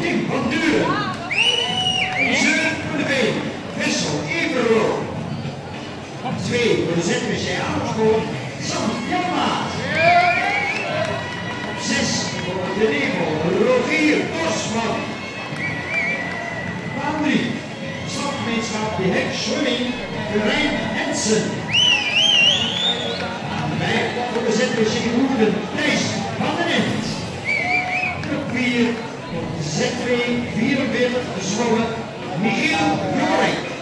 Team Honduren. Zeur voor de been, Wissel Everlo. Twee voor de ZWC Amersfoort, Sam Janmaat. Op Zes voor de Nemo, Rogier Bosman. Baan drie, stadgemeenschap De Hek Swimming, Rijn Hensen. Aan Vijf voor de ZWC Hoeden, Thijs van den End. Vier 44 Zwolle, Michiel Jorik.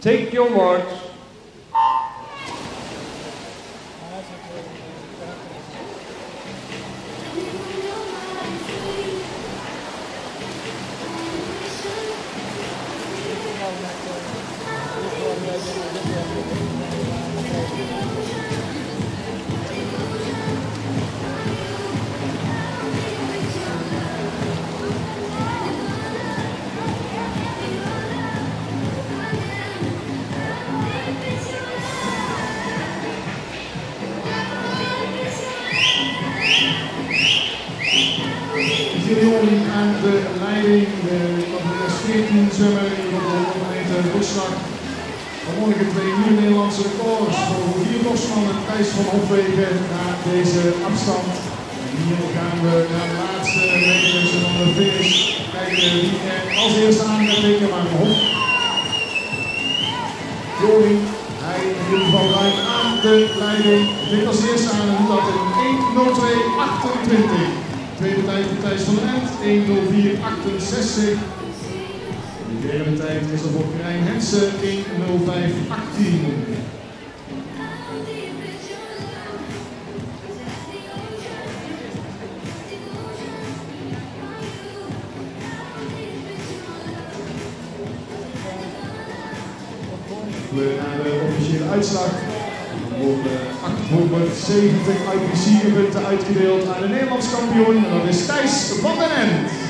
Take your marks. Gideon aan de leiding, de 14 zwemmer de gemeente Roeslag. Harmonica twee nieuwe Nederlandse records voor Rogier Bosman en Thijs van Hofwegen na deze afstand. En hier gaan we naar de laatste meters van de finish kijken wie er als eerste aan gaat tikken, maar Hof. Jorie, hij in ieder geval ruim aan de leiding. Dit als eerste aan en doet dat in 1.02.28. Tweede tijd van Thijs van den End, 1.04.68. De derde tijd is er voor Krijn Hensen, 1.05.18. We naar de officiële uitslag. Worden 870 IPC-punten uitgedeeld aan de Nederlands kampioen. En dat is Thijs van den End.